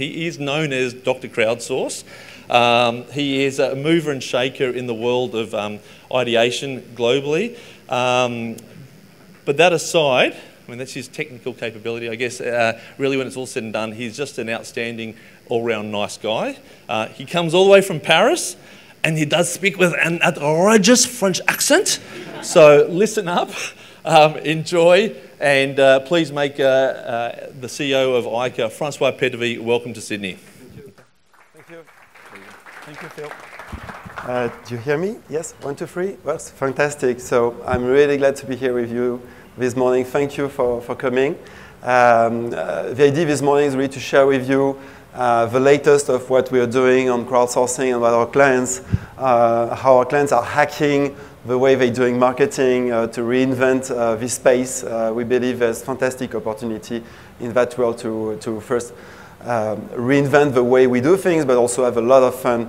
He is known as Dr. Crowdsource. Um, he is a mover and shaker in the world of um, ideation globally. Um, but that aside, I mean, that's his technical capability. I guess uh, really, when it's all said and done, he's just an outstanding, all-round nice guy. Uh, he comes all the way from Paris, and he does speak with an outrageous French accent. So listen up, um, enjoy, and uh, please make uh, uh, the CEO of eYeka, François Pétavy, welcome to Sydney. Thank you. Thank you, Phil. Uh, do you hear me? Yes, one, two, three. Well, fantastic. So I'm really glad to be here with you this morning. Thank you for, for coming. Um, uh, the idea this morning is really to share with you uh, the latest of what we are doing on crowdsourcing and what our clients, uh, how our clients are hacking the way they're doing marketing uh, to reinvent uh, this space. Uh, we believe there's fantastic opportunity in that world to, to first um, reinvent the way we do things, but also have a lot of fun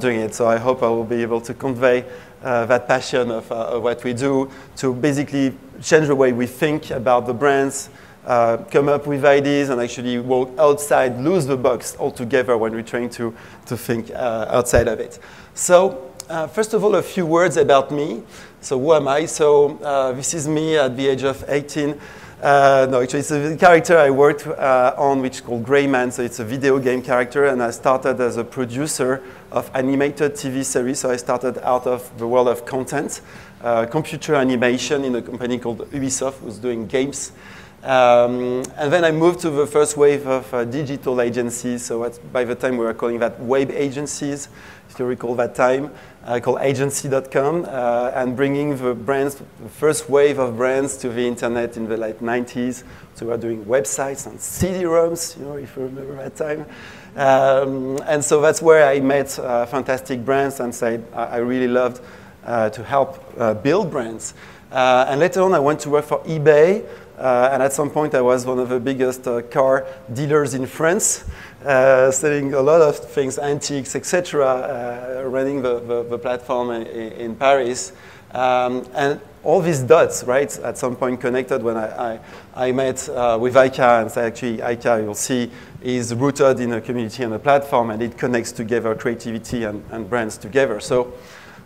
doing it. So I hope I will be able to convey uh, that passion of, uh, of, what we do to basically change the way we think about the brands, uh, come up with ideas, and actually walk outside, lose the box altogether when we're trying to, to think uh, outside of it. So, uh, first of all, a few words about me. So, who am I? So, uh, this is me at the age of 18. Uh, no, actually, it's a character I worked uh, on, which is called Rayman. So it's a video game character, and I started as a producer of animated TV series. So I started out of the world of content, uh, computer animation in a company called Ubisoft, was doing games. Um, and then I moved to the first wave of uh, digital agencies. So by the time we were calling that web agencies, if you recall that time, uh, called agency.com, uh, and bringing the brands, the first wave of brands to the internet in the late 90s. So we were doing websites and CD-ROMs, you know, if you remember that time. Um, and so that's where I met uh, fantastic brands and said I, I really loved uh, to help uh, build brands. Uh, and later on, I went to work for eBay. And at some point, I was one of the biggest car dealers in France, uh, selling a lot of things, antiques, etc., uh, running the, the, the platform in, in Paris. Um, and all these dots, right, at some point connected when I, I, I met uh, with eYeka and actually, eYeka, you'll see, is rooted in a community and a platform, and it connects together creativity and, and brands together. So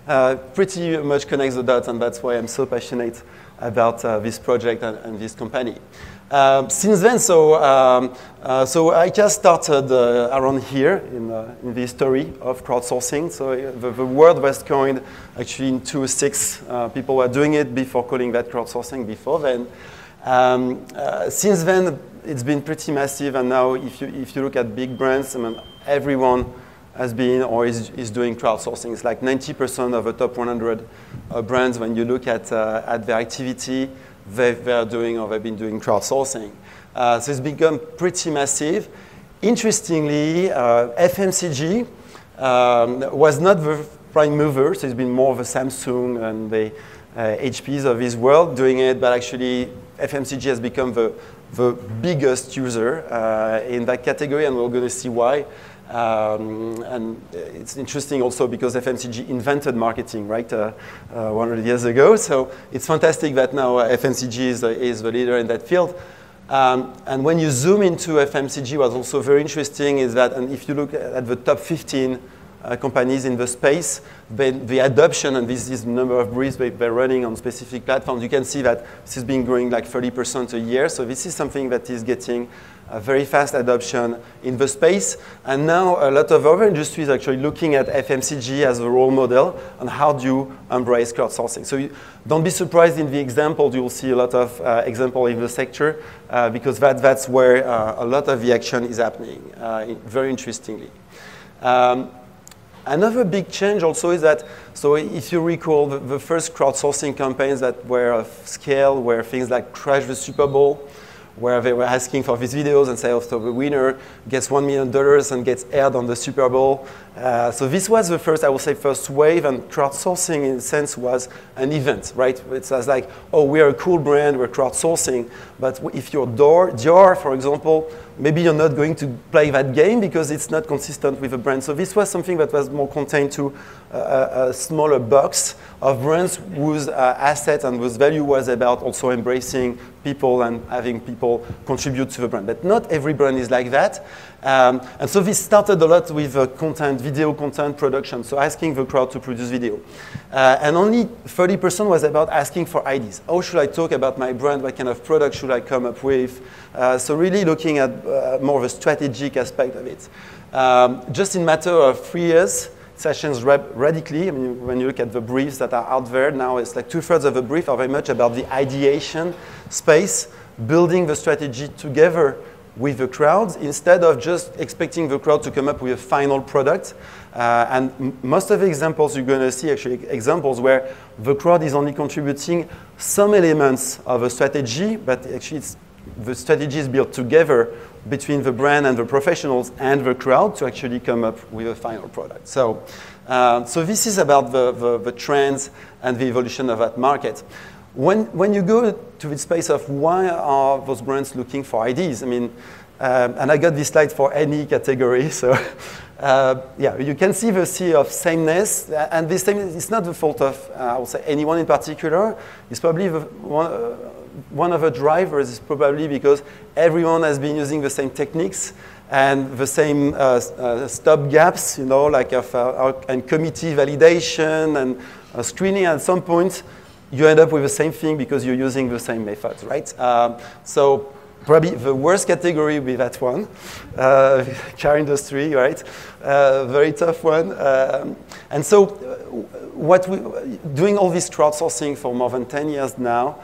uh, pretty much connects the dots, and that's why I'm so passionate about uh, this project and, and this company. Um, since then, so, um, uh, so I just started uh, around here in, uh, in the history of crowdsourcing. So the, the word was coined actually in 2006. Uh, people were doing it before calling that crowdsourcing before then. Um, since then, it's been pretty massive. And now if you, if you look at big brands, I mean, everyone has been or is, is doing crowdsourcing. It's like 90% of the top 100 uh, brands, when you look at, uh, at their activity, they, they're doing or they've been doing crowdsourcing. Uh, so it's become pretty massive. Interestingly, uh, FMCG um, was not the prime mover, so it's been more of a Samsung and the HPs uh, of this world doing it, but actually FMCG has become the, the biggest user uh, in that category, and we're going to see why. Um, and it's interesting also because FMCG invented marketing, right, uh, uh, 100 years ago. So it's fantastic that now FMCG is, uh, is the leader in that field. Um, and when you zoom into FMCG, what's also very interesting is that, and if you look at the top 15 uh, companies in the space, the adoption, and this is the number of briefs they, are running on specific platforms, you can see that this has been growing like 30% a year. So this is something that is getting a very fast adoption in the space. And now a lot of other industries are actually looking at FMCG as a role model and how do you embrace crowdsourcing. So you, don't be surprised in the example, you'll see a lot of uh, example in the sector uh, because that, that's where uh, a lot of the action is happening, uh, very interestingly. Um, Another big change also is that, so if you recall, the, the, first crowdsourcing campaigns that were of scale were things like Crash the Super Bowl, where they were asking for these videos and say, oh, so the winner gets $1 million and gets aired on the Super Bowl. Uh, so this was the first, I would say, first wave, and crowdsourcing in a sense was an event, right? It's like, oh, we are a cool brand, we're crowdsourcing, but if you're Dior, Dior, for example, maybe you're not going to play that game because it's not consistent with the brand. So this was something that was more contained to a, a smaller box of brands whose uh, asset and whose value was about also embracing people and having people contribute to the brand. But not every brand is like that. Um, and so this started a lot with uh, content, video content production, so asking the crowd to produce video. Uh, and only 30% was about asking for ideas. How should I talk about my brand? What kind of product should I come up with? Uh, so really looking at uh, more of a strategic aspect of it. Um, just in matter of three years, sessions radically. I mean, when you look at the briefs that are out there now, it's like two-thirds of the brief are very much about the ideation space, building the strategy together with the crowd instead of just expecting the crowd to come up with a final product. Uh, and most of the examples you're going to see actually examples where the crowd is only contributing some elements of a strategy, but actually the strategy is built together between the brand and the professionals and the crowd to actually come up with a final product. So, uh, so this is about the, the, the, trends and the evolution of that market. When, when you go to the space of why are those brands looking for IDs, I mean, um, and I got this slide for any category, so uh, yeah, you can see the sea of sameness, and this sameness is not the fault of, uh, I would say, anyone in particular. It's probably the one, uh, one of the drivers is probably because everyone has been using the same techniques and the same uh, uh, stop gaps, you know, like of, uh, and committee validation and uh, screening. At some point, you end up with the same thing because you're using the same methods, right? Um, so probably the worst category would be that one, uh, car industry, right? Uh, very tough one. Um, and so, what we doing all this crowdsourcing for more than 10 years now,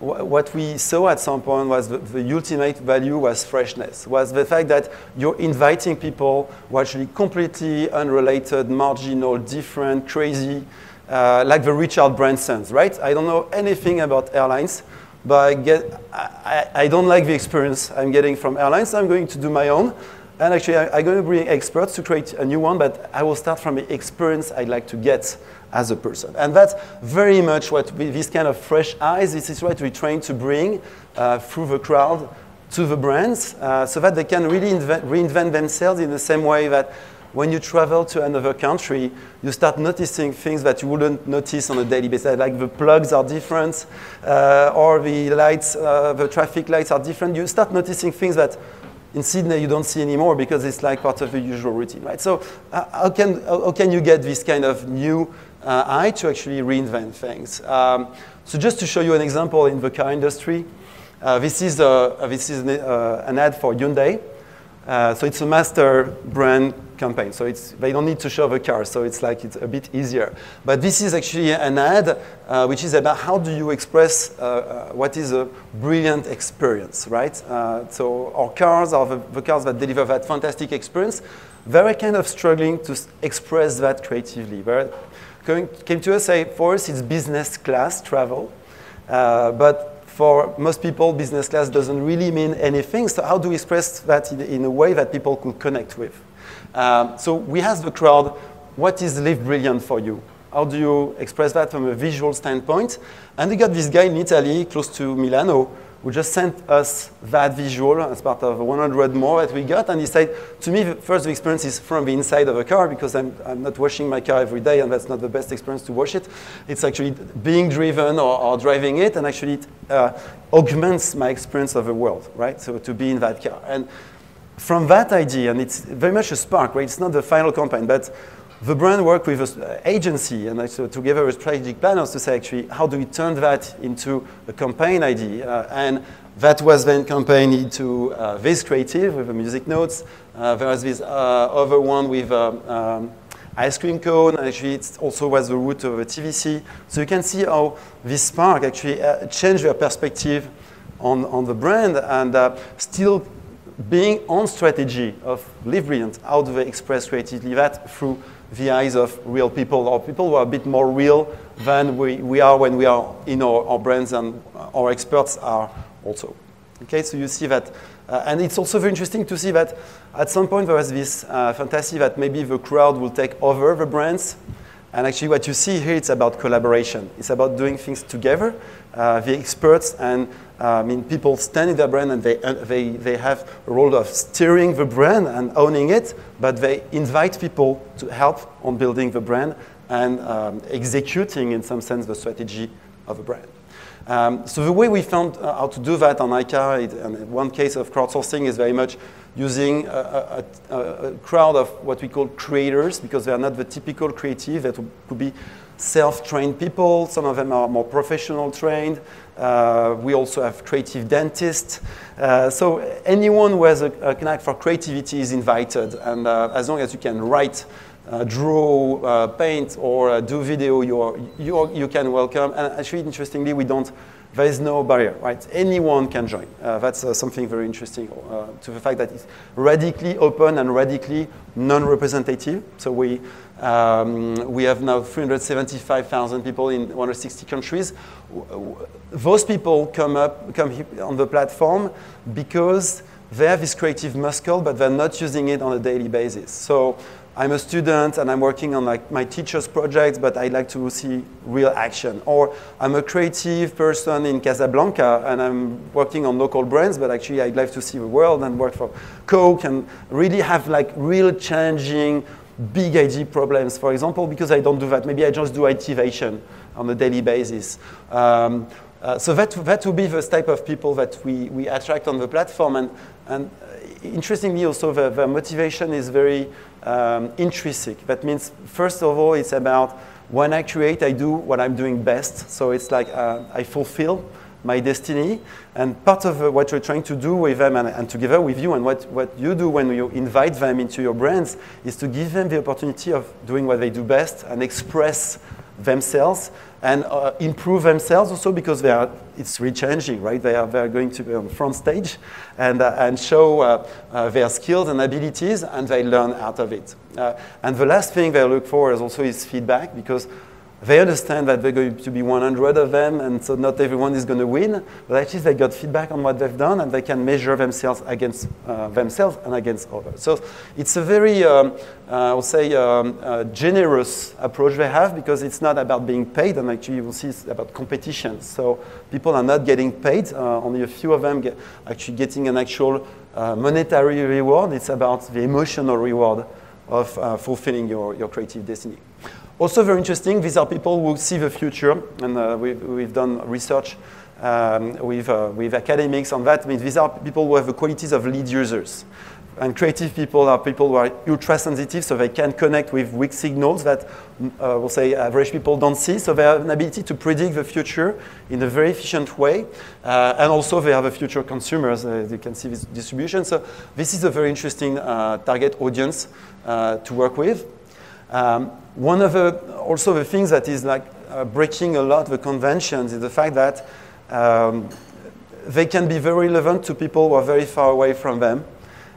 what we saw at some point was the, the, ultimate value was freshness, was the fact that you're inviting people who are actually completely unrelated, marginal, different, crazy, uh, like the Richard Bransons, right? I don't know anything about airlines, but I, get, I, I don't like the experience I'm getting from airlines. I'm going to do my own. And actually, I, I'm going to bring experts to create a new one, but I will start from the experience I'd like to get as a person. And that's very much what we, this kind of fresh eyes, this is what we train to bring uh, through the crowd to the brands uh, so that they can really invent, reinvent themselves in the same way that when you travel to another country, you start noticing things that you wouldn't notice on a daily basis. Like the plugs are different, uh, or the lights, uh, the traffic lights are different. You start noticing things that in Sydney you don't see anymore because it's like part of the usual routine, right? So uh, how, can, how can you get this kind of new uh, eye to actually reinvent things? Um, so just to show you an example in the car industry, uh, this is, a, this is an, uh, an ad for Hyundai. Uh, so it's a master brand campaign. So it's, they don't need to show the car, so it's like it's a bit easier. But this is actually an ad uh, which is about how do you express uh, uh what is a brilliant experience, right? Uh, so our cars are the, the, cars that deliver that fantastic experience. They're kind of struggling to express that creatively. Going, came to us say, for us it's business class travel, uh, but for most people, business class doesn't really mean anything. So how do we express that in, in a way that people could connect with? Um, so we asked the crowd, what is Live Brilliant for you? How do you express that from a visual standpoint? And we got this guy in Italy, close to Milano, who just sent us that visual as part of 100 more that we got. And he said, to me, the first experience is from the inside of a car because I'm, I'm not washing my car every day and that's not the best experience to wash it. It's actually being driven or, or driving it and actually it uh, augments my experience of the world, right? So to be in that car. And from that idea, and it's very much a spark, right? It's not the final campaign, but the brand worked with an agency and so together with strategic planners to say actually how do we turn that into a campaign idea? Uh, and that was then campaigned into uh, this creative with the music notes. Uh, there was this uh, other one with um, um, ice cream cone. Actually it also was the root of a tvc so you can see how this spark actually uh, changed their perspective on, on the brand and uh, still being on strategy of live brilliant how do they express creatively that through the eyes of real people, or people who are a bit more real than we, we are when we are in our, our brands and our experts are also. Okay, so you see that. Uh, and it's also very interesting to see that at some point there was this uh, fantasy that maybe the crowd will take over the brands. And actually, what you see here, it's about collaboration. It's about doing things together, uh, the experts and I mean, people stand in their brand and they, uh, they, they have a role of steering the brand and owning it, but they invite people to help on building the brand and um, executing, in some sense, the strategy of a brand. Um, so the way we found uh, how to do that on eYeka, it, and one case of crowdsourcing is very much using a, a, a, crowd of what we call creators, because they are not the typical creative that could be self-trained people. Some of them are more professional trained. Uh, we also have creative dentists. Uh, so anyone who has a, a knack for creativity is invited. And uh, as long as you can write, uh, draw, uh, paint, or uh, do video, you're, you're, you can welcome. And actually, interestingly, we don't there is no barrier, right? Anyone can join. That's something very interesting to the fact that it's radically open and radically non-representative. So we, um, we have now 375,000 people in 160 countries. Those people come up come on the platform because they have this creative muscle, but they're not using it on a daily basis. So I'm a student and I'm working on like my teacher's projects, but I'd like to see real action. Or I'm a creative person in Casablanca and I'm working on local brands, but actually I'd like to see the world and work for Coke and really have like real challenging big IT problems, for example, because I don't do that. Maybe I just do activation on a daily basis. Um, uh, so that, that would be the type of people that we, we attract on the platform. And, and interestingly, also, the, the motivation is very um, intrinsic. That means, first of all, it's about when I create, I do what I'm doing best. So it's like uh, I fulfill my destiny. And part of uh, what you're trying to do with them and, and, together with you, and what, what you do when you invite them into your brands, is to give them the opportunity of doing what they do best and express themselves and uh, improve themselves also because they are, it's rechanging, right? They are, they are going to be on front stage and, uh, and show uh, uh their skills and abilities and they learn out of it. Uh, and the last thing they look for is also is feedback because they understand that there are going to be 100 of them, and so not everyone is going to win. But at least they got feedback on what they've done, and they can measure themselves against uh, themselves and against others. So it's a very, um, uh, I would say, um, uh, generous approach they have because it's not about being paid, and actually you will see it's about competition. So people are not getting paid. Uh, only a few of them get actually getting an actual uh, monetary reward. It's about the emotional reward of uh, fulfilling your, your creative destiny. Also very interesting, these are people who see the future, and uh, we've, we've, done research um, with, uh, with academics on that. I mean, these are people who have the qualities of lead users. And creative people are people who are ultra sensitive, so they can connect with weak signals that, uh, we'll say, average people don't see. So they have an ability to predict the future in a very efficient way. Uh, and also, they have a future consumers. Uh, you can see this distribution. So this is a very interesting uh, target audience to work with. Um, one of the, also the things that is like uh, breaking a lot the conventions is the fact that um, they can be very relevant to people who are very far away from them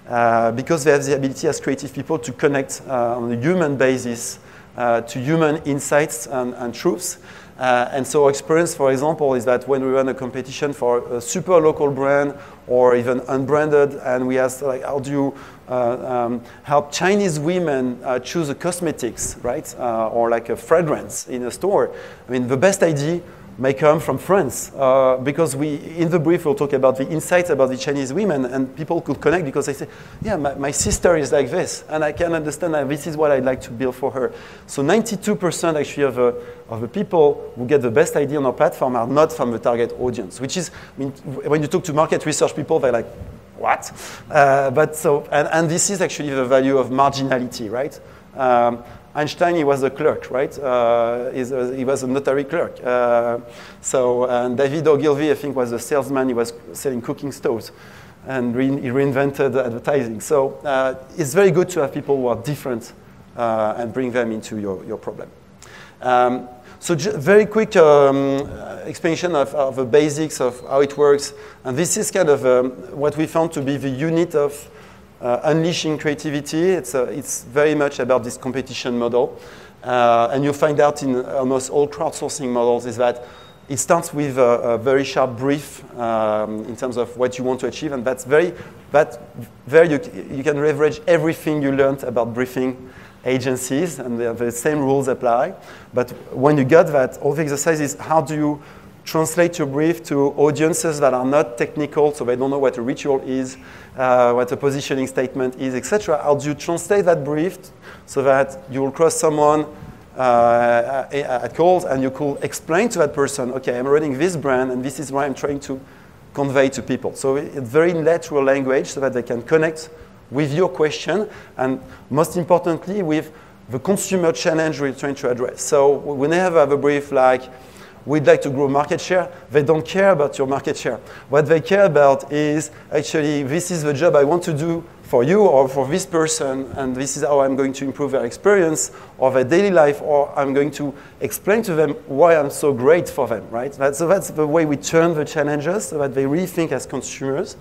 uh, because they have the ability as creative people to connect uh, on a human basis uh, to human insights and, and truths. Uh, and so experience, for example, is that when we run a competition for a super local brand or even unbranded, and we ask, like, how do you um, help Chinese women uh, choose a cosmetics, right? Uh, or like a fragrance in a store? I mean, the best idea may come from France uh, because we, in the brief, we'll talk about the insights about the Chinese women, and people could connect because they say, yeah, my, my sister is like this, and I can understand that this is what I'd like to build for her. So 92% actually of, uh, of the people who get the best idea on our platform are not from the target audience, which is, I mean, when you talk to market research people, they're like, what? Uh, but so, and, and this is actually the value of marginality, right? Um, Einstein, he was a clerk, right? Uh, he was a notary clerk. Uh, so, and David Ogilvy, I think, was a salesman. He was selling cooking stoves, and re he reinvented advertising. So uh, it's very good to have people who are different uh, and bring them into your, your problem. Um, so very quick um, explanation of, of, the basics of how it works. And this is kind of um, what we found to be the unit of uh, unleashing creativity. It's, uh, it's very much about this competition model. Uh, and you find out in almost all crowdsourcing models is that it starts with a, a very sharp brief um, in terms of what you want to achieve, and that's very, that there you, you can leverage everything you learned about briefing agencies, and the, same rules apply. But when you got that, all the exercise is how do you translate your brief to audiences that are not technical, so they don't know what a ritual is, uh, what a positioning statement is, etc. How do you translate that brief so that you will cross someone uh, at calls and you could explain to that person, okay, I'm running this brand and this is what I'm trying to convey to people. So it's very natural language so that they can connect with your question and most importantly with the consumer challenge we're trying to address. So we never have a brief like, we'd like to grow market share. They don't care about your market share. What they care about is actually, this is the job I want to do for you or for this person, and this is how I'm going to improve their experience or their daily life, or I'm going to explain to them why I'm so great for them, right? So that's the way we turn the challenges so that they rethink as consumers.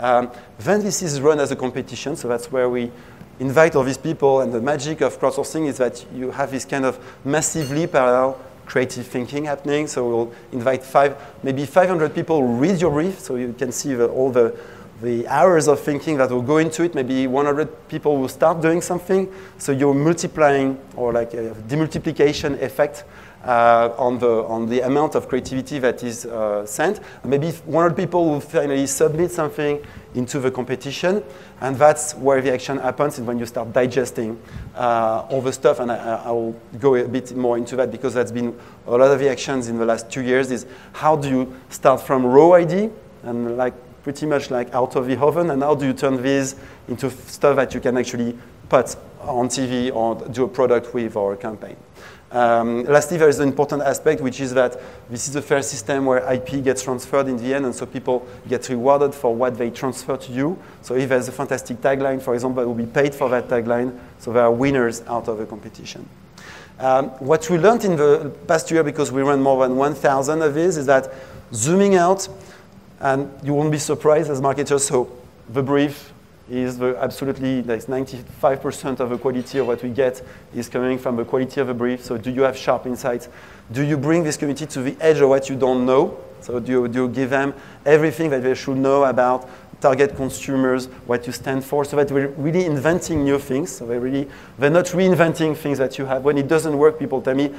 Um, then this is run as a competition, so that's where we invite all these people, and the magic of crowdsourcing is that you have this kind of massively parallel creative thinking happening. So we'll invite five, maybe 500 people read your brief, so you can see the, all the the hours of thinking that will go into it, maybe 100 people will start doing something. So you're multiplying or like a demultiplication effect uh, on, the, on the amount of creativity that is uh, sent. Maybe 100 people will finally submit something into the competition, and that's where the action happens, is when you start digesting uh, all the stuff, and I, I, will go a bit more into that because that's been a lot of the actions in the last two years, is how do you start from raw ID, and like pretty much like out of the oven, and how do you turn these into stuff that you can actually put on TV or do a product with or a campaign. Um, lastly, there is an important aspect, which is that this is a fair system where IP gets transferred in the end, and so people get rewarded for what they transfer to you. So if there's a fantastic tagline, for example, will be paid for that tagline, so there are winners out of the competition. Um, what we learned in the past year, because we ran more than 1,000 of these, is that zooming out, and you won't be surprised as marketers, so the brief is the absolutely, like 95% of the quality of what we get is coming from the quality of the brief. So do you have sharp insights? Do you bring this community to the edge of what you don't know? So do you, do you give them everything that they should know about target consumers, what you stand for, so that we're really inventing new things. So they're really, they're not reinventing things that you have. When it doesn't work, people tell me,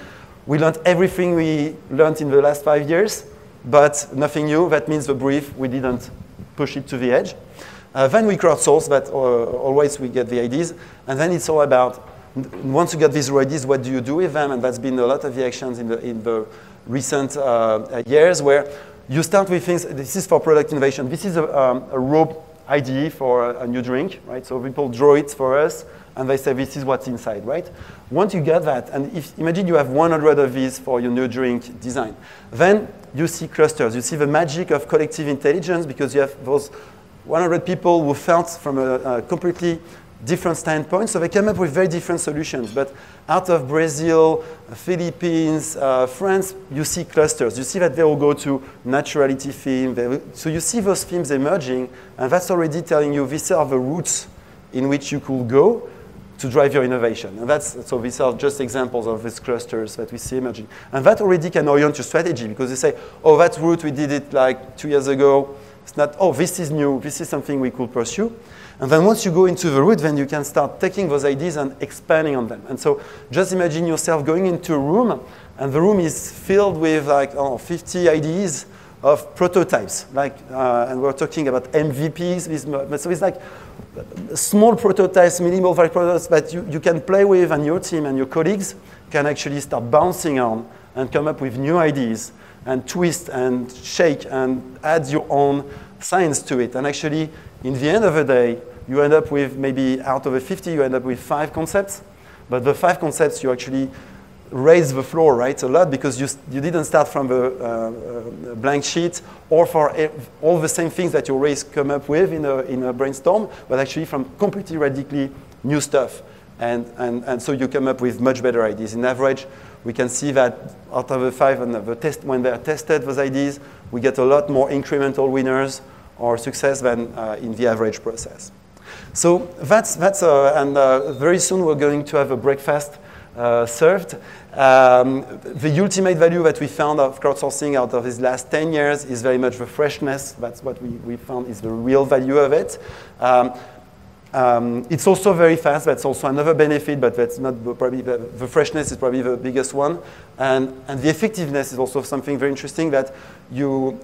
we learned everything we learned in the last five years, but nothing new. That means the brief, we didn't push it to the edge. Uh, then we crowdsource, but uh, always we get the ideas. And then it's all about, once you get these ideas, what do you do with them? And that's been a lot of the actions in the, in the recent uh, years where you start with things, this is for product innovation. This is a, um, a raw IDE for a, a new drink, right? So people draw it for us and they say this is what's inside, right? Once you get that, and if, imagine you have 100 of these for your new drink design, then you see clusters. You see the magic of collective intelligence because you have those 100 people who felt from a, a completely different standpoint, so they came up with very different solutions. But out of Brazil, Philippines, uh, France, you see clusters. You see that they all go to naturality theme. so you see those themes emerging, and that's already telling you these are the routes in which you could go to drive your innovation. And that's, so these are just examples of these clusters that we see emerging. And that already can orient your strategy because you say, oh, that route, we did it like two years ago. It's not, oh, this is new, this is something we could pursue. And then once you go into the root, then you can start taking those ideas and expanding on them. And so just imagine yourself going into a room, and the room is filled with like oh, 50 ideas of prototypes. Like, uh, and we're talking about MVPs. So it's like small prototypes, minimal prototypes that you, you can play with and your team and your colleagues can actually start bouncing on and come up with new ideas and twist and shake and add your own science to it. And actually, in the end of the day, you end up with maybe out of the 50, you end up with five concepts. But the five concepts, you actually raise the floor, right, a lot because you, you didn't start from a, uh, blank sheet or for all the same things that you always come up with in a, in a brainstorm, but actually from completely radically new stuff. And, and, and so you come up with much better ideas. In average, we can see that out of the five and the test, when they are tested, those ideas, we get a lot more incremental winners or success than uh, in the average process. So that's, that's uh, and uh, very soon we're going to have a breakfast uh, served. Um, the ultimate value that we found of crowdsourcing out of these last 10 years is very much the freshness. That's what we, we found is the real value of it. Um, Um, it's also very fast. That's also another benefit, but that's not probably the, the, freshness is probably the biggest one, and and the effectiveness is also something very interesting that you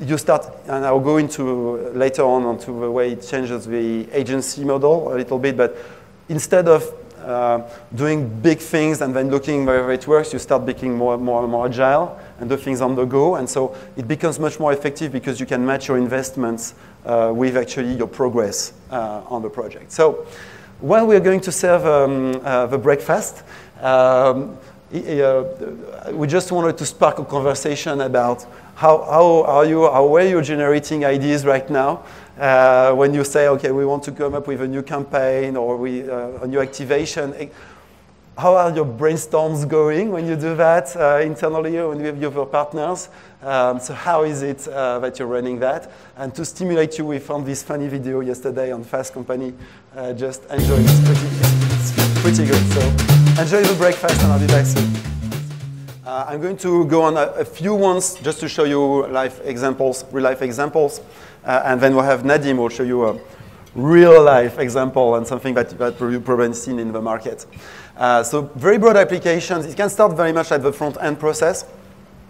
you start, and I'll go into later on onto the way it changes the agency model a little bit, but instead of uh, doing big things and then looking wherever it works, you start becoming more, more, more agile and do things on the go. And so it becomes much more effective because you can match your investments with actually your progress uh, on the project. So while we're going to serve um, uh, the breakfast, um, uh, we just wanted to spark a conversation about how, how are you, how are you generating ideas right now? Uh, when you say, okay, we want to come up with a new campaign or we, uh, a new activation, how are your brainstorms going when you do that uh, internally or with your partners? Um, so how is it uh, that you're running that? And to stimulate you, we found this funny video yesterday on Fast Company. Uh, just enjoy it. It's pretty, it's pretty good. So enjoy the breakfast and I'll be back soon. Uh, I'm going to go on a, a, few ones just to show you life examples, real life examples. Uh, and then we'll have Nadim will show you a real life example and something that, that you've probably seen in the market. Uh, so very broad applications. It can start very much at the front end process.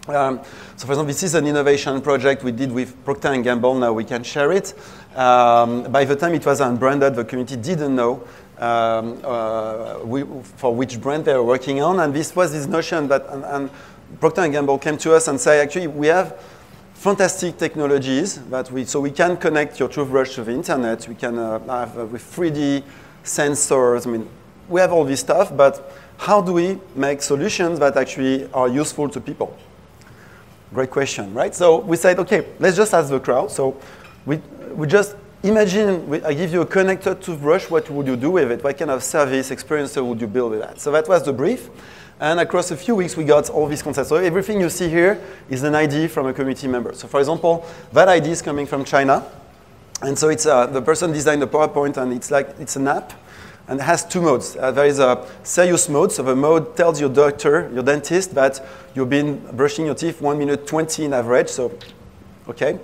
Um, so for example, this is an innovation project we did with Procter & Gamble. Now we can share it. Um, by the time it was unbranded, the community didn't know um, uh, we, for which brand they were working on. And this was this notion that, and, and Procter & Gamble came to us and say, actually, we have fantastic technologies that we, so we can connect your toothbrush to the internet. We can uh, have uh, with 3D sensors. I mean, we have all this stuff, but how do we make solutions that actually are useful to people? Great question, right? So we said, okay, let's just ask the crowd. So we, we just imagine we, I give you a connected toothbrush. What would you do with it? What kind of service experience would you build with that? So that was the brief. And across a few weeks, we got all these concepts. So everything you see here is an ID from a community member. So for example, that ID is coming from China. And so it's uh, the person designed the PowerPoint, and it's like it's an app, and it has two modes. Uh, there is a serious mode. So the mode tells your doctor, your dentist, that you've been brushing your teeth 1 minute 20 in average. So, okay.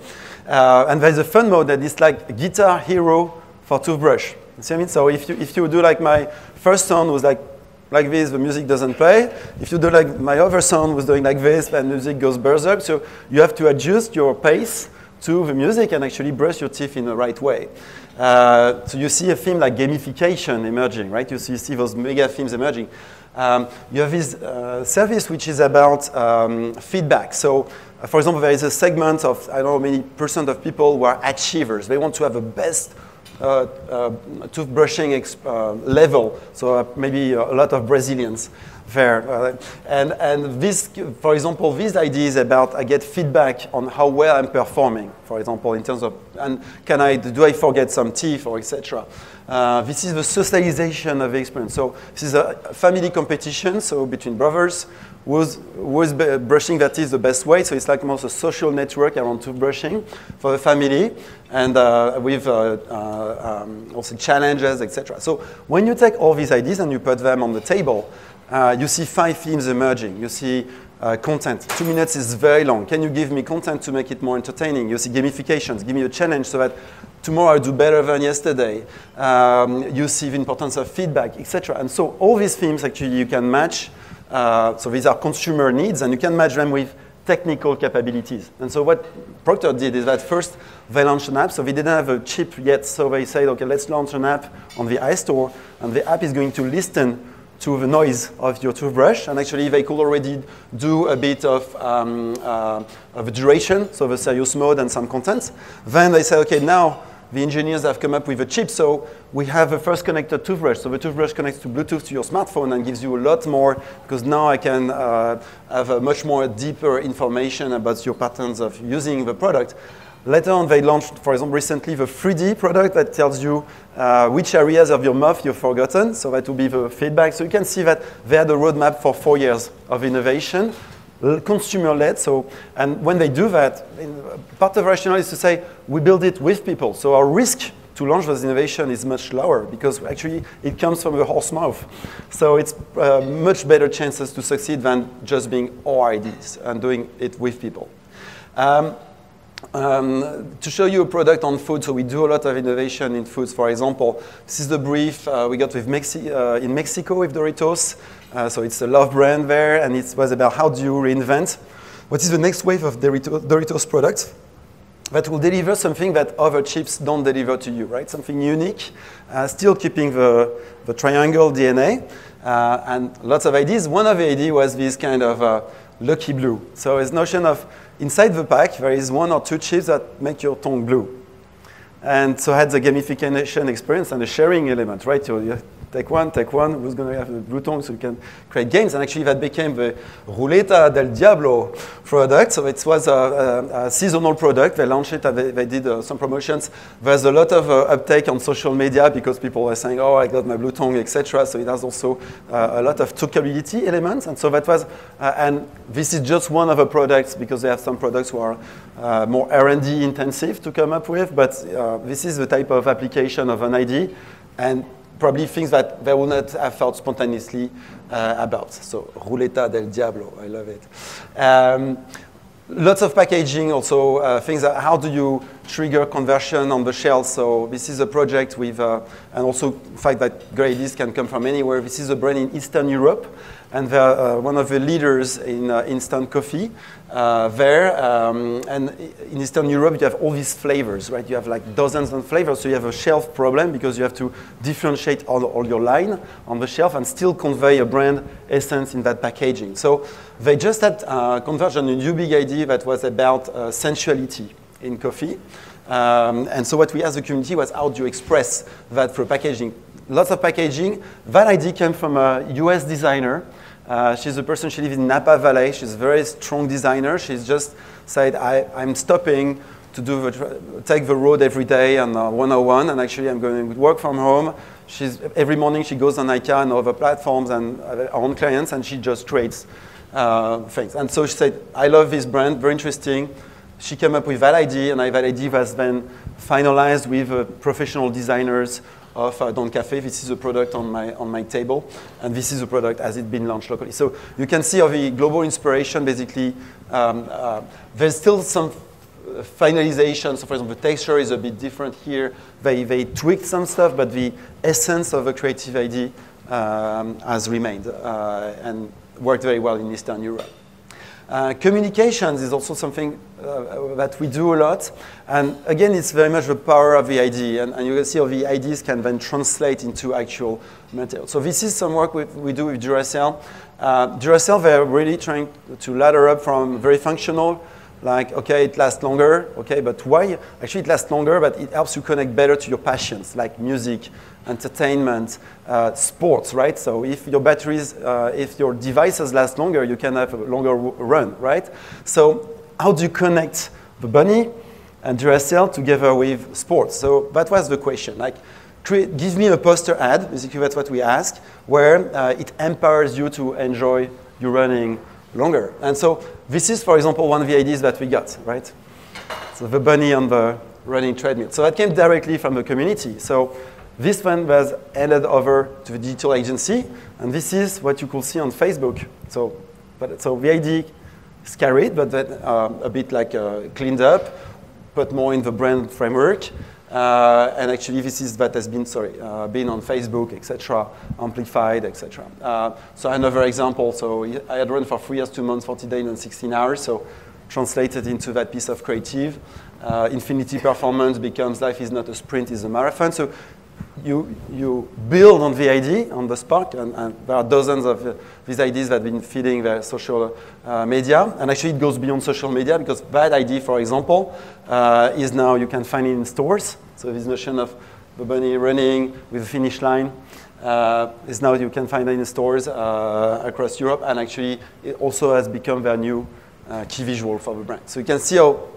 Uh, and there's a fun mode that is like Guitar Hero for toothbrush. You see what I mean? So if you, if you do like my first sound was like like this, the music doesn't play. If you do like my other sound was doing like this, then music goes berserk. So you have to adjust your pace to the music and actually brush your teeth in the right way. Uh, so you see a theme like gamification emerging, right? You see, you see those mega themes emerging. Um, you have this uh, service which is about um, feedback. So, uh, for example, there is a segment of, I don't know many percent of people who are achievers. They want to have the best uh, uh, toothbrushing uh, level. So maybe a lot of Brazilians there. and, and this, for example, these ideas about I get feedback on how well I'm performing, for example, in terms of, and can I, do I forget some teeth or etc. Uh, this is the socialization of the experience. So this is a family competition, so between brothers, who's, who's brushing that is the best way. So it's like almost a social network around toothbrushing for the family, and uh, with uh, uh um, also challenges, etc. So when you take all these ideas and you put them on the table, uh, you see five themes emerging. You see uh, content. Two minutes is very long. Can you give me content to make it more entertaining? You see gamifications. Give me a challenge so that tomorrow I do better than yesterday. Um, you see the importance of feedback, etc. And so all these themes actually you can match. Uh, so these are consumer needs, and you can match them with technical capabilities. And so what Procter did is that first they launched an app. So they didn't have a chip yet. So they said, okay, let's launch an app on the iStore, and the app is going to listen to the noise of your toothbrush. And actually, they could already do a bit of, um, uh, of duration, so the serious mode and some content. Then they say, okay, now the engineers have come up with a chip, so we have a first connected toothbrush. So the toothbrush connects to Bluetooth to your smartphone and gives you a lot more, because now I can uh, have a much more deeper information about your patterns of using the product. Later on, they launched, for example, recently the 3D product that tells you uh, which areas of your mouth you've forgotten. So that will be the feedback. So you can see that they had a roadmap for four years of innovation, consumer-led. So, and when they do that, part of the rationale is to say we build it with people. So our risk to launch this innovation is much lower because actually it comes from the horse mouth. So it's uh, much better chances to succeed than just being our ideas and doing it with people. Um, Um, to show you a product on food, so we do a lot of innovation in foods. For example, this is the brief uh, we got with Mexi- uh, in Mexico with Doritos. Uh, so it's a love brand there, and it was about how do you reinvent. What is the next wave of Doritos, Doritos products that will deliver something that other chips don't deliver to you, right? Something unique, uh, still keeping the, the triangle DNA, uh, and lots of ideas. One of the ideas was this kind of uh, lucky blue. So it's notion of inside the pack, there is one or two chips that make your tongue blue. And so I had the gamification experience and the sharing element, right? You, take one, take one, who's going to have the blue tongue so you can create games. And actually that became the Ruleta del Diablo product. So it was a, a, a seasonal product. They launched it they, they did uh, some promotions. There's a lot of uh, uptake on social media because people are saying, oh, I got my blue tongue, etc. So it has also uh, a lot of talkability elements. And so that was, uh, and this is just one of the products because they have some products who are uh, more R&D intensive to come up with. But uh, this is the type of application of an ID. And probably things that they would not have felt spontaneously uh, about. So, Ruleta del Diablo, I love it. Um, lots of packaging also, uh, things that, how do you trigger conversion on the shelf? So this is a project with, uh, and also the fact that great ideas can come from anywhere. This is a brand in Eastern Europe, and they're uh, one of the leaders in uh, instant coffee uh, there. Um, and in Eastern Europe, you have all these flavors, right? You have like dozens of flavors, so you have a shelf problem because you have to differentiate all, all your line on the shelf and still convey a brand essence in that packaging. So they just had uh, conversion, a new big idea that was about uh, sensuality in coffee. Um, and so what we asked the community was how do you express that through packaging? Lots of packaging. That idea came from a US designer uh, she's a person, she lives in Napa Valley. She's a very strong designer. She's just said, I, I'm stopping to do the, take the road every day on uh, 101, and actually I'm going to work from home. She's, every morning she goes on IKEA and other platforms and uh, own clients, and she just creates uh, things. And so she said, I love this brand, very interesting. She came up with that idea, and that idea was then finalized with uh, professional designers of uh, Don Cafe. This is a product on my, on my table, and this is a product as it's been launched locally. So you can see of the global inspiration, basically, um, uh, there's still some finalization. So for example, the texture is a bit different here. They, they tweaked some stuff, but the essence of the creative idea um, has remained uh, and worked very well in Eastern Europe. Uh, communications is also something uh, that we do a lot. And again, it's very much the power of the ID. And, and you can see how the IDs can then translate into actual material. So this is some work we, we do with Duracell. Uh, Duracell, they're really trying to ladder up from very functional like, okay, it lasts longer, okay, but why? Actually, it lasts longer, but it helps you connect better to your passions, like music, entertainment, uh, sports, right? So if your batteries, uh, if your devices last longer, you can have a longer run, right? So how do you connect the bunny and Duracell together with sports? So that was the question. Like, create, give me a poster ad, basically that's what we ask, where uh, it empowers you to enjoy your running longer. And so this is, for example, one of the ideas that we got, right? So the bunny on the running treadmill. So that came directly from the community. So this one was handed over to the digital agency, and this is what you could see on Facebook. So, but, so the is carried, but then uh, a bit like uh, cleaned up, put more in the brand framework. Uh, and actually, this is that has been sorry uh, been on Facebook, etc., amplified, etc. Uh, so another example. So I had run for three years, two months, 40 days, and 16 hours. So translated into that piece of creative. Uh, infinity performance becomes life is not a sprint, is a marathon. So you, you build on the ID, on the Spark, and, and there are dozens of uh, these ideas that have been feeding their social uh, media. And actually, it goes beyond social media because that ID, for example, uh, is now you can find it in stores. So this notion of the bunny running with a finish line uh, is now you can find it in stores uh, across Europe. And actually, it also has become their new uh, key visual for the brand. So you can see how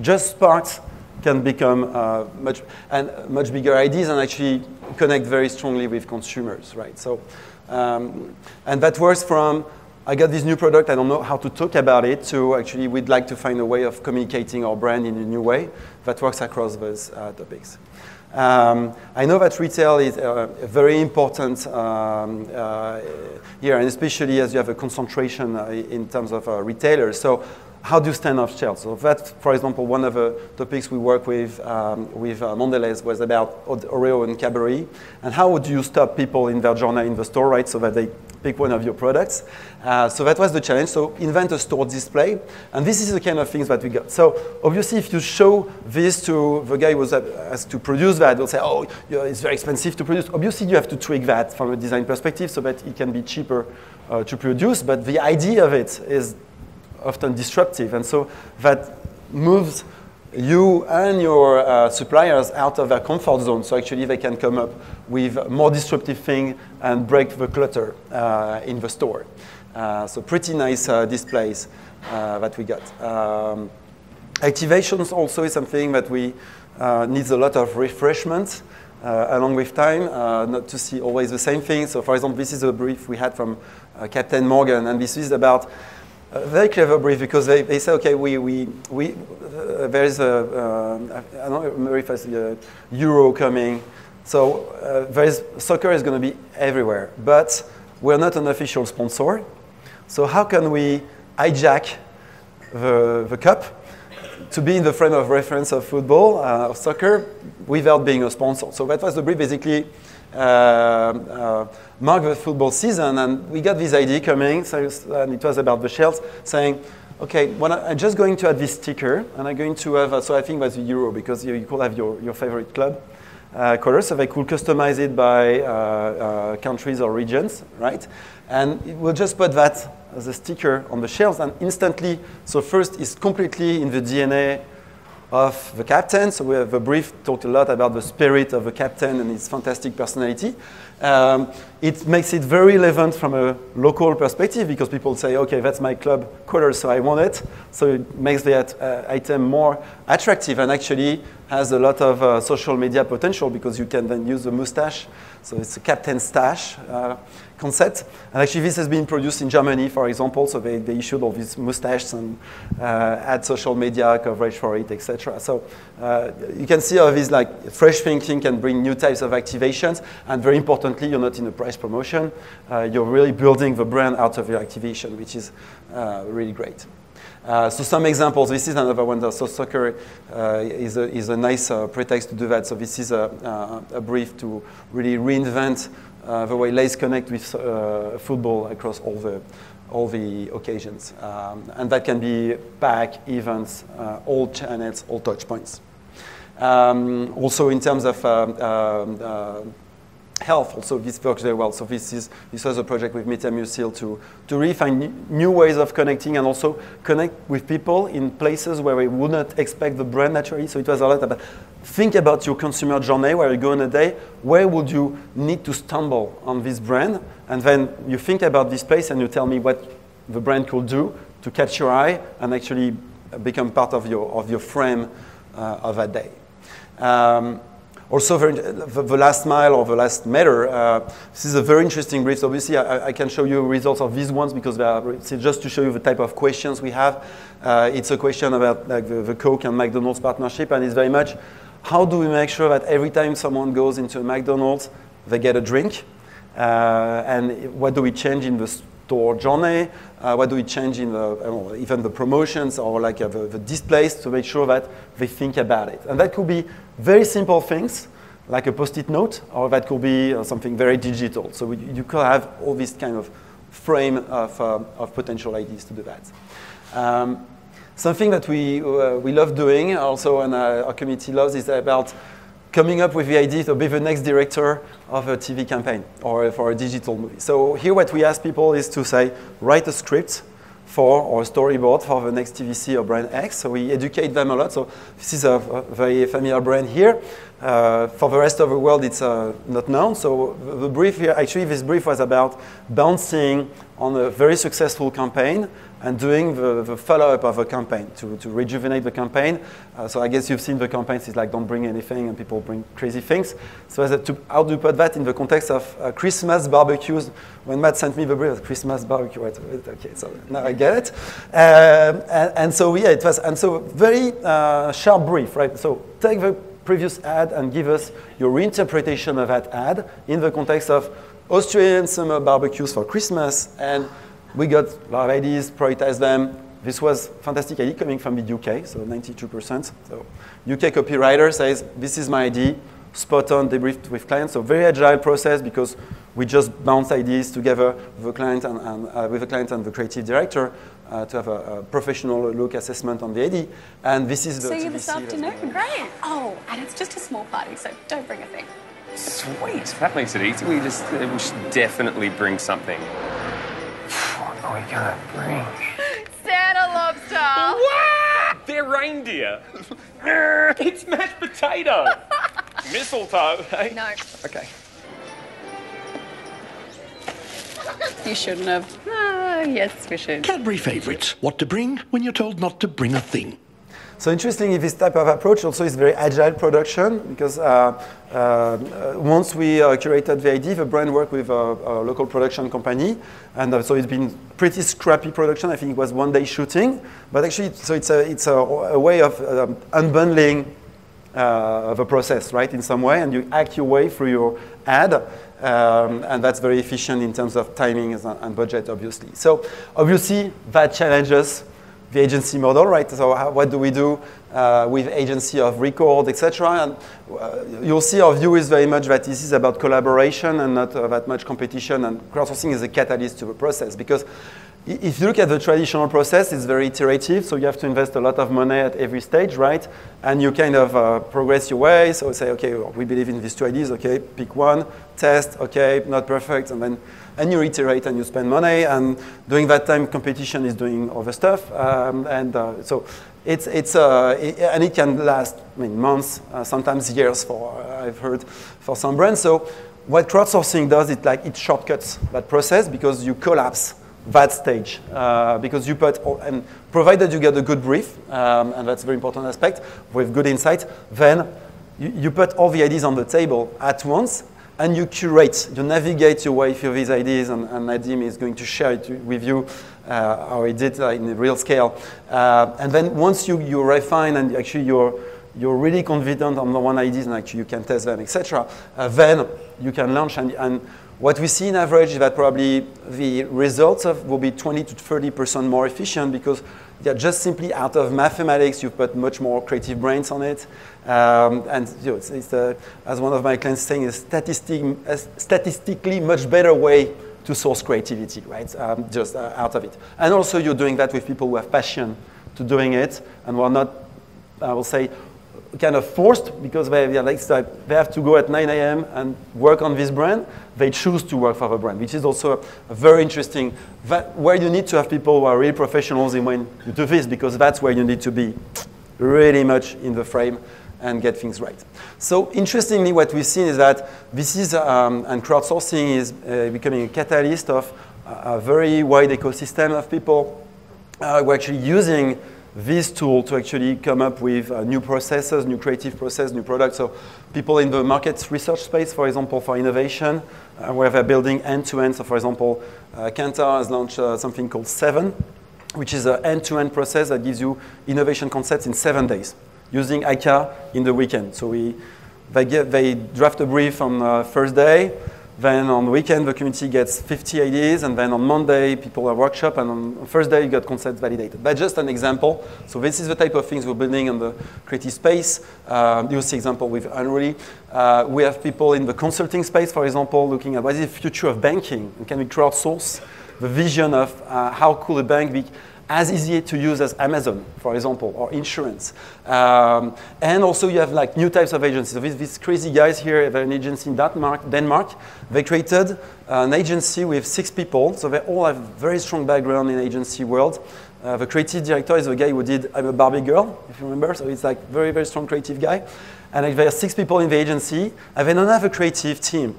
just Sparks can become uh, much and much bigger ideas and actually connect very strongly with consumers, right? So, um, and that works from I got this new product, I don't know how to talk about it, so actually we'd like to find a way of communicating our brand in a new way that works across those uh, topics. Um, I know that retail is uh, very important um, uh, here, and especially as you have a concentration uh, in terms of uh, retailers. So how do you stand off shelves? So that, for example, one of the topics we work with um, with uh, Mondelez was about Oreo and Cadbury, and how would you stop people in their journey in the store, right, so that they pick one of your products. Uh, so that was the challenge. So invent a store display, and this is the kind of things that we got. So obviously, if you show this to the guy who was asked to produce that, they'll say, "Oh, it's very expensive to produce." Obviously, you have to tweak that from a design perspective so that it can be cheaper uh, to produce. But the idea of it is often disruptive. And so that moves you and your uh, suppliers out of their comfort zone. So actually they can come up with more disruptive thing and break the clutter uh, in the store. Uh, so pretty nice uh, displays uh, that we got. Um, activations also is something that we uh, needs a lot of refreshment. along with time, not to see always the same thing. So, for example, this is a brief we had from Captain Morgan, and this is about very clever brief because they, they say, okay, we, we, we, uh, there is a, uh, I don't remember if it's a Euro coming. So uh, there is, soccer is going to be everywhere, but we're not an official sponsor. So how can we hijack the, the cup to be in the frame of reference of football, uh, of soccer, without being a sponsor? So that was the brief basically uh, uh, mark the football season, and we got this idea coming, so, and it was about the shells, saying, okay, when I, am just going to add this sticker, and I'm going to have, a, so I think that's the Euro, because you, you could have your, your favorite club uh, color, so they could customize it by uh, uh, countries or regions, right? And we'll just put that as a sticker on the shells, and instantly, so first it's completely in the DNA of the captain. So we have a brief talked a lot about the spirit of the captain and his fantastic personality. Um, it makes it very relevant from a local perspective because people say, okay, that's my club color, so I want it. So it makes that uh, item more attractive and actually has a lot of uh, social media potential because you can then use the mustache. So it's a captain stash. Uh, concept. And actually, this has been produced in Germany, for example. So they, they issued all these mustaches and uh, add social media coverage for it, etc. So uh, you can see how this like fresh thinking can bring new types of activations. And very importantly, you're not in a price promotion. Uh, you're really building the brand out of your activation, which is uh, really great. Uh, so some examples, this is another one. So soccer uh, is, a, is a nice uh, pretext to do that. So this is a, a brief to really reinvent uh, the way Lay's connect with uh, football across all the all the occasions, um, and that can be pack events, uh, all channels, all touch points. Um, also, in terms of um, um health, also this works very well. So this is this was a project with Metamucil to to really find new ways of connecting and also connect with people in places where we would not expect the brand naturally. So it was a lot about think about your consumer journey where you go in a day. Where would you need to stumble on this brand? And then you think about this place and you tell me what the brand could do to catch your eye and actually become part of your of your frame uh, of that day. Um, also, very, the, the, last mile or the last meter, uh, this is a very interesting brief. Obviously, I, I, can show you results of these ones because they are, just to show you the type of questions we have. Uh, it's a question about like, the, the Coke and McDonald's partnership, and it's very much how do we make sure that every time someone goes into a McDonald's, they get a drink? Uh, and what do we change in the store journey? Uh, what do we change in the, know, even the promotions or like uh, the, the, displays to make sure that they think about it? And that could be very simple things like a post-it note, or that could be uh, something very digital. So we, you could have all this kind of frame of, uh, of potential ideas to do that. Um, something that we, uh, we love doing also and uh, our committee loves is about coming up with the idea to be the next director of a TV campaign or for a digital movie. So here what we ask people is to say, write a script for or a storyboard for the next TVC or brand X. So we educate them a lot. So this is a, very familiar brand here. Uh, for the rest of the world, it's uh, not known. So the brief here, actually, this brief was about bouncing on a very successful campaign and doing the, the follow-up of a campaign to, to rejuvenate the campaign. Uh, so I guess you've seen the campaigns, it's like don't bring anything and people bring crazy things. So a, to, how do you put that in the context of uh, Christmas barbecues? When Matt sent me the brief, Christmas barbecue, right, okay, so now I get it. Um, and, and, so yeah, it was, and so very uh, sharp brief, right? So take the previous ad and give us your reinterpretation of that ad in the context of Australian summer barbecues for Christmas and we got a lot of ideas, prioritize them, this was fantastic idea coming from the UK, so 92%. So UK copywriter says, this is my idea, spot on, debriefed with clients. So very agile process because we just bounce ideas together with the client and, and uh, with the client and the creative director uh, to have a, a, professional look assessment on the AD. And this is the See you this afternoon. Great. Oh, and it's just a small party, so don't bring a thing. Sweet. That makes it easy. We just we should definitely bring something. What are we gonna bring? Santa lobster. What? They're reindeer. it's mashed potato. Mistletoe. Eh? No. Okay. You shouldn't have. Ah, yes, we should. Cadbury favourites. What to bring when you're told not to bring a thing. So interestingly, this type of approach also is very agile production because uh, uh, once we uh, curated the idea, the brand worked with a, a local production company, and uh, so it's been pretty scrappy production. I think it was one day shooting, but actually, so it's a it's a, a way of um, unbundling uh, the process, right, in some way, and you act your way through your ad. Um, and that's very efficient in terms of timing and budget, obviously. So obviously, that challenges the agency model, right? So how, what do we do uh, with agency of record, etc. And uh, you'll see our view is very much that this is about collaboration and not uh, that much competition. And crowdsourcing is a catalyst to the process because if you look at the traditional process, it's very iterative, so you have to invest a lot of money at every stage, right? And you kind of uh, progress your way. So say, okay, we believe in these two ideas. Okay, pick one, test. Okay, not perfect, and then and you iterate and you spend money. And during that time, competition is doing other stuff, um, and uh, so it's it's uh, it, and it can last I mean months, uh, sometimes years. For uh, I've heard for some brands. So what crowdsourcing does, it like it shortcuts that process because you collapse that stage uh, because you put and provided you get a good brief um, and that's a very important aspect with good insight then you, you, put all the ideas on the table at once and you curate you navigate your way through these ideas and, and Nadim is going to share it with you uh, how he did uh, in a real scale. Uh, and then once you, you refine and actually you're you're really confident on the one ideas and actually you can test them etc uh, then you can launch and, and what we see in average is that probably the results of will be 20 to 30% more efficient because they're just simply out of mathematics. You've put much more creative brains on it. Um, and you know, it's, it's a, as one of my clients saying, statistic, a statistically much better way to source creativity, right? Um, just uh, out of it. And also you're doing that with people who have passion to doing it and who are not, I will say, kind of forced because they, they, like, they have to go at 9 a.m. and work on this brand. They choose to work for the brand, which is also a very interesting, that, where you need to have people who are really professionals in when you do this because that's where you need to be really much in the frame and get things right. So interestingly, what we've seen is that this is, um, and crowdsourcing is uh, becoming a catalyst of a, a very wide ecosystem of people uh, who are actually using this tool to actually come up with uh, new processes, new creative process, new products. So people in the market research space, for example, for innovation, uh, where they're building end-to-end. So for example, uh, Kantar has launched uh, something called Seven, which is an end-to-end process that gives you innovation concepts in seven days using eYeka in the weekend. So we, they, get, they draft a brief on the uh, first day, then on the weekend, the community gets 50 ideas, and then on Monday, people have workshop, and on Thursday, you get concepts validated. That's just an example. So this is the type of things we're building in the creative space. Uh, you see example with Unruly. Uh, we have people in the consulting space, for example, looking at what is the future of banking, and can we crowdsource the vision of uh, how could a bank be as easy to use as Amazon, for example, or insurance. Um, and also you have like new types of agencies. So these, these crazy guys here, they're an agency in Denmark. Denmark. They created an agency with six people. So they all have very strong background in agency world. Uh, the creative director is the guy who did I'm a Barbie girl, if you remember. So he's like very, very strong creative guy. And like, there are six people in the agency, and they don't have a creative team.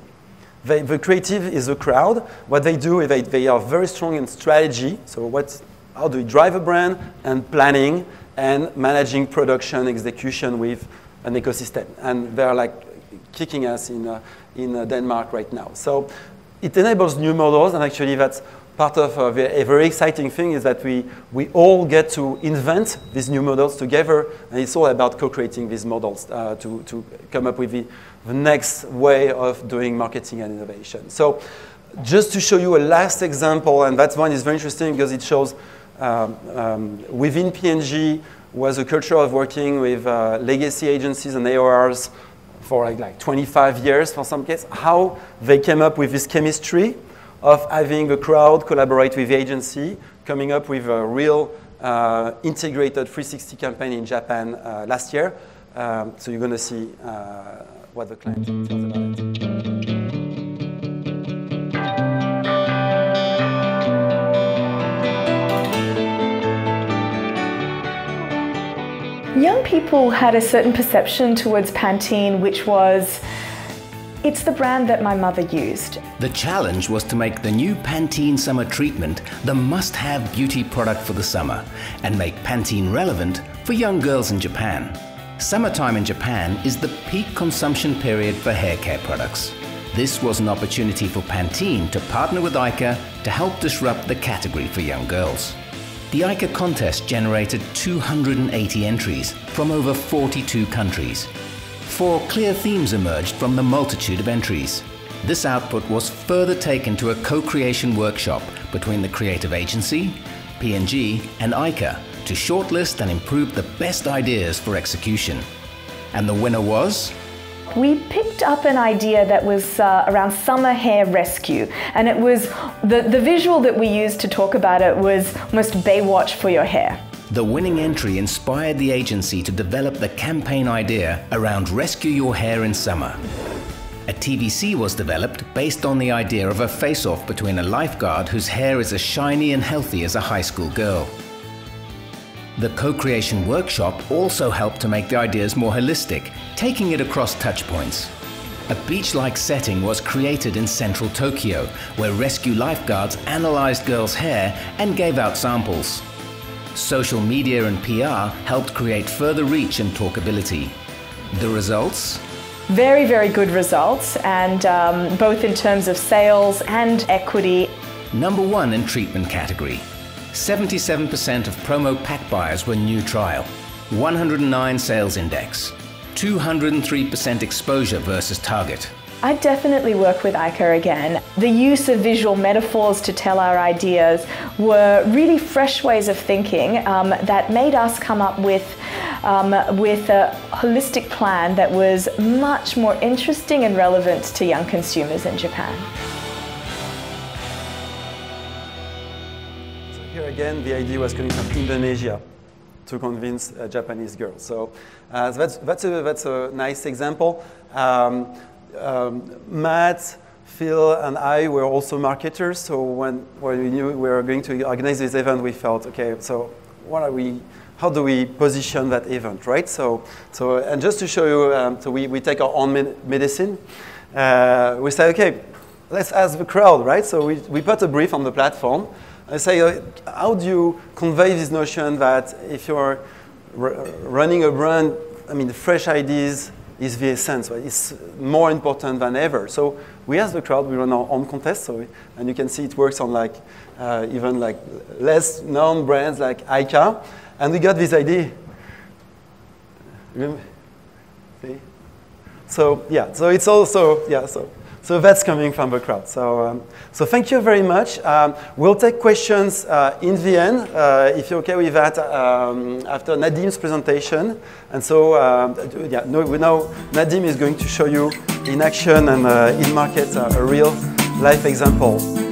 They, the creative is the crowd. What they do is they, they are very strong in strategy. So what how do we drive a brand and planning and managing production execution with an ecosystem. And they're like kicking us in, uh, in uh, Denmark right now. So it enables new models, and actually that's part of uh, a very exciting thing is that we, we all get to invent these new models together, and it's all about co-creating these models uh, to, to come up with the, the next way of doing marketing and innovation. So just to show you a last example, and that one is very interesting because it shows um, um, within P&G was a culture of working with uh, legacy agencies and AORs for like, like 25 years for some cases, how they came up with this chemistry of having a crowd collaborate with the agency, coming up with a real uh, integrated 360 campaign in Japan uh, last year. Um, so you're going to see uh, what the client tells about Young people had a certain perception towards Pantene, which was it's the brand that my mother used. The challenge was to make the new Pantene Summer Treatment the must-have beauty product for the summer and make Pantene relevant for young girls in Japan. Summertime in Japan is the peak consumption period for hair care products. This was an opportunity for Pantene to partner with eYeka to help disrupt the category for young girls. The eYeka contest generated 280 entries from over 42 countries. Four clear themes emerged from the multitude of entries. This output was further taken to a co-creation workshop between the creative agency, P&G and eYeka to shortlist and improve the best ideas for execution. And the winner was we picked up an idea that was uh, around summer hair rescue. And it was the, the visual that we used to talk about it was almost Baywatch for your hair. The winning entry inspired the agency to develop the campaign idea around Rescue Your Hair in Summer. A TVC was developed based on the idea of a face-off between a lifeguard whose hair is as shiny and healthy as a high school girl. The co-creation workshop also helped to make the ideas more holistic, taking it across touchpoints. A beach-like setting was created in central Tokyo, where rescue lifeguards analyzed girls' hair and gave out samples. Social media and PR helped create further reach and talkability. The results? Very, very good results, and um, both in terms of sales and equity. Number one in treatment category, 77% of promo pack buyers were new trial, 109 sales index, 203% exposure versus target. I definitely work with eYeka again. The use of visual metaphors to tell our ideas were really fresh ways of thinking um, that made us come up with, um, with a holistic plan that was much more interesting and relevant to young consumers in Japan. Here again, the idea was coming from Indonesia to convince a Japanese girls. So, uh, that's, that's, a, that's a nice example. Um, um, Matt, Phil, and I were also marketers. So when, when we knew we were going to organize this event, we felt, okay, so what are we, how do we position that event, right? So, so and just to show you, um, so we, we take our own medicine. Uh, we say, okay, let's ask the crowd, right? So we, we put a brief on the platform. I say, uh, how do you convey this notion that if you're running a brand, I mean, fresh ideas is the essence, right? It's more important than ever. So we ask the crowd, we run our own contest, so, and you can see it works on like, uh, even like less known brands like eYeka, and we got this idea. See? So yeah, so it's also, yeah, so so that's coming from the crowd. So, um, so thank you very much. Um, we'll take questions uh, in the end, uh, if you're okay with that, um, after Nadim's presentation. And so, uh, yeah, no, we know Nadim is going to show you in action and uh, in market uh, a real life example.